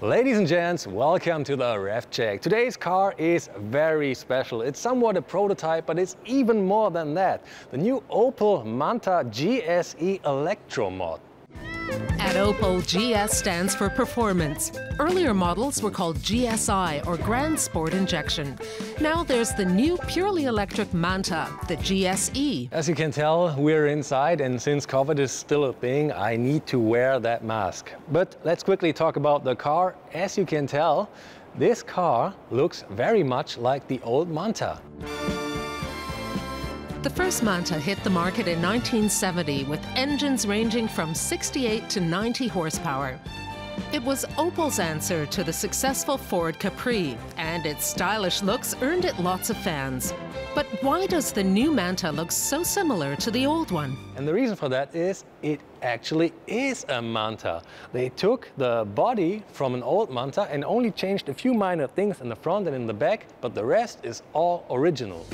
Ladies and gents, welcome to the Rev Check. Today's car is very special. It's somewhat a prototype, but it's even more than that. The new Opel Manta GSE ElektroMOD. At Opel, GS stands for performance. Earlier models were called GSI or Grand Sport Injection. Now there's the new purely electric Manta, the GSE. As you can tell, we're inside and since COVID is still a thing, I need to wear that mask. But let's quickly talk about the car. As you can tell, this car looks very much like the old Manta. The first Manta hit the market in 1970 with engines ranging from 68 to 90 horsepower. It was Opel's answer to the successful Ford Capri, and its stylish looks earned it lots of fans. But why does the new Manta look so similar to the old one? And the reason for that is it actually is a Manta. They took the body from an old Manta and only changed a few minor things in the front and in the back, but the rest is all original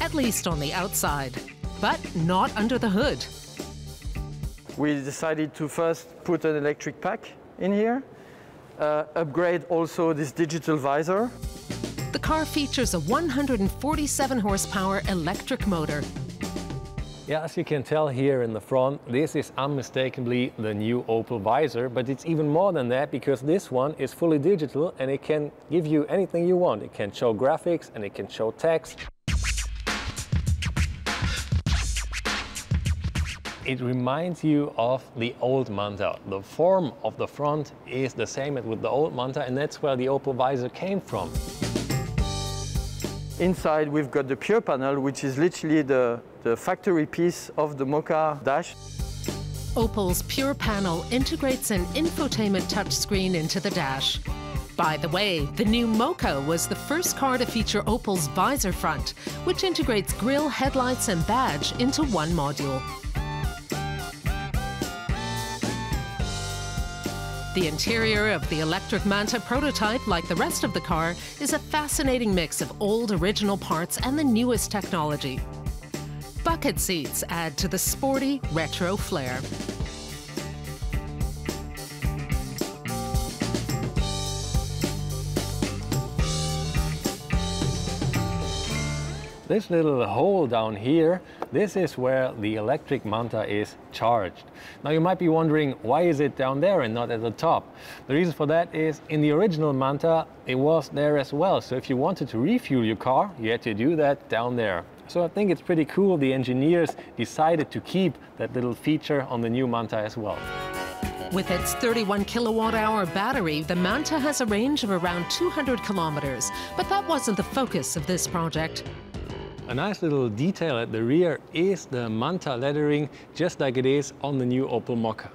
at least on the outside, but not under the hood. We decided to first put an electric pack in here, uh, upgrade also this digital Vizor. The car features a 147 horsepower electric motor. Yeah, as you can tell here in the front, this is unmistakably the new Opel Vizor, but it's even more than that because this one is fully digital and it can give you anything you want. It can show graphics and it can show text. It reminds you of the old Manta. The form of the front is the same as with the old Manta and that's where the Opel Vizor came from. Inside we've got the Pure panel which is literally the, the factory piece of the Mokka dash. Opel's Pure panel integrates an infotainment touchscreen into the dash. By the way, the new Mokka was the first car to feature Opel's Vizor front, which integrates grille, headlights and badge into one module. The interior of the electric Manta prototype, like the rest of the car, is a fascinating mix of old original parts and the newest technology. Bucket seats add to the sporty retro flair. This little hole down here, this is where the electric Manta is charged. Now you might be wondering, why is it down there and not at the top? The reason for that is in the original Manta, it was there as well. So if you wanted to refuel your car, you had to do that down there. So I think it's pretty cool the engineers decided to keep that little feature on the new Manta as well. With its 31 kilowatt hour battery, the Manta has a range of around 200 kilometers, but that wasn't the focus of this project. A nice little detail at the rear is the Manta lettering, just like it is on the new Opel Mokka.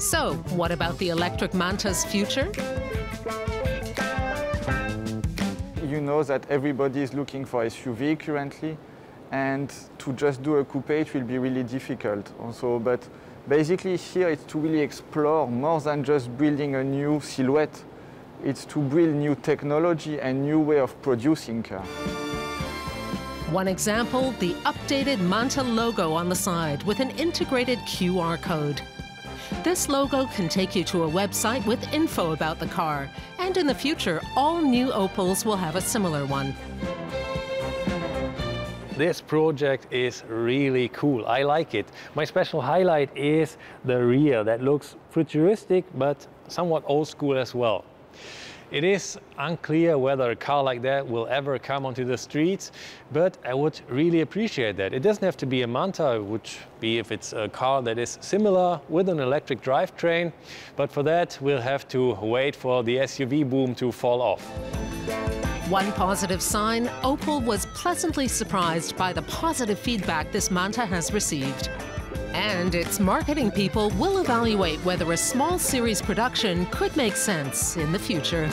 So, what about the electric Manta's future? You know that everybody is looking for SUV currently, and to just do a coupe it will be really difficult also. But basically here it's to really explore more than just building a new silhouette. It's to build new technology and new way of producing car. One example, the updated Manta logo on the side with an integrated QR code. This logo can take you to a website with info about the car, and in the future, all new Opels will have a similar one. This project is really cool. I like it. My special highlight is the rear that looks futuristic but somewhat old school as well. It is unclear whether a car like that will ever come onto the streets, but I would really appreciate that. It doesn't have to be a Manta, it would be if it's a car that is similar with an electric drivetrain, but for that we'll have to wait for the SUV boom to fall off. One positive sign, Opel was pleasantly surprised by the positive feedback this Manta has received. And its marketing people will evaluate whether a small series production could make sense in the future.